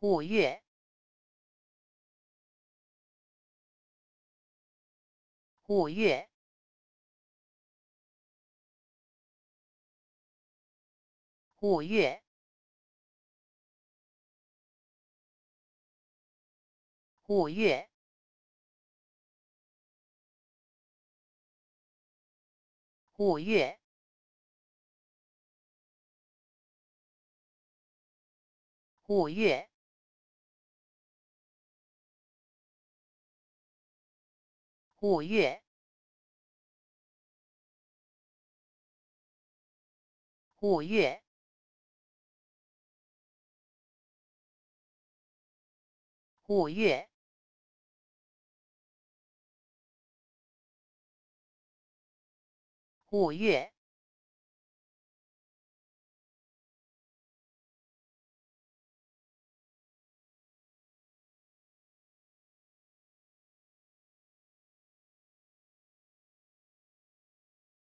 五月，五月，五月，五月，五月。五月，五月，五月，五月，五月。